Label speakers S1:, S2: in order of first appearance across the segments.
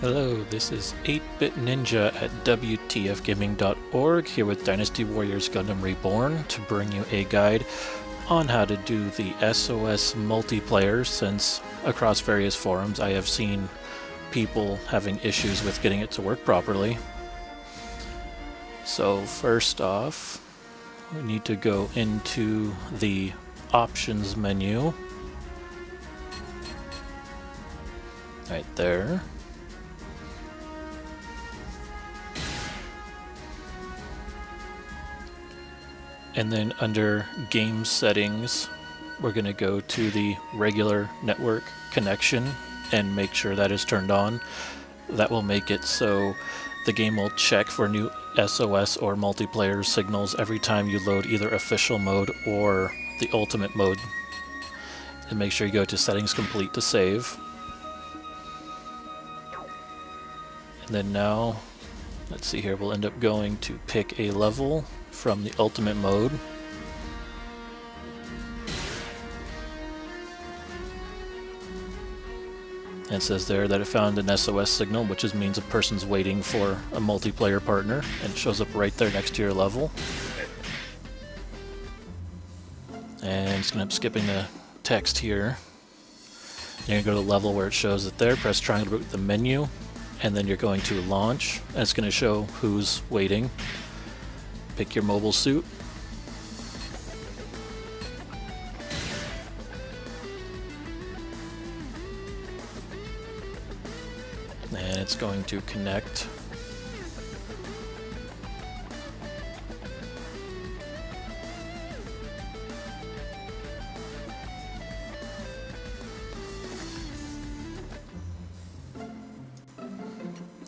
S1: Hello, this is 8-Bit Ninja at WTFGaming.org here with Dynasty Warriors Gundam Reborn to bring you a guide on how to do the SOS multiplayer since across various forums I have seen people having issues with getting it to work properly. So first off, we need to go into the options menu right there. And then under game settings, we're going to go to the regular network connection and make sure that is turned on. That will make it so the game will check for new SOS or multiplayer signals every time you load either official mode or the ultimate mode. And make sure you go to settings complete to save. And then now, let's see here, we'll end up going to pick a level from the ultimate mode. And it says there that it found an SOS signal, which is means a person's waiting for a multiplayer partner, and it shows up right there next to your level. And it's going to skipping the text here. You're going to go to the level where it shows it there, press triangle to boot the menu, and then you're going to launch, it's going to show who's waiting. Pick your mobile suit. And it's going to connect.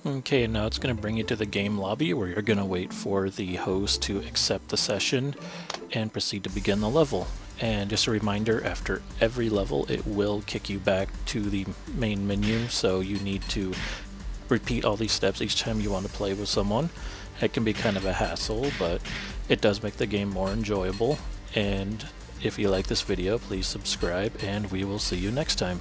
S1: Okay, now it's going to bring you to the game lobby where you're going to wait for the host to accept the session and proceed to begin the level. And just a reminder, after every level it will kick you back to the main menu, so you need to repeat all these steps each time you want to play with someone. It can be kind of a hassle, but it does make the game more enjoyable. And if you like this video, please subscribe, and we will see you next time.